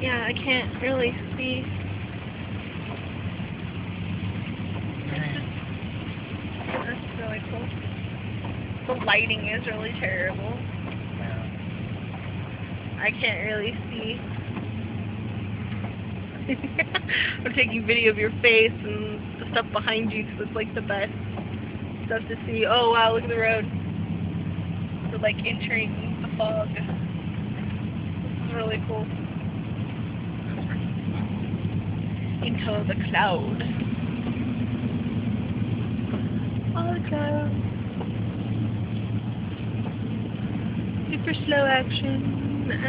Yeah, I can't really see. That's really cool. The lighting is really terrible. I can't really see. I'm taking video of your face and the stuff behind you because it's like the best stuff to see. Oh wow, look at the road. We're like entering the fog. This is really cool. Into the cloud. All the clouds. Super slow action.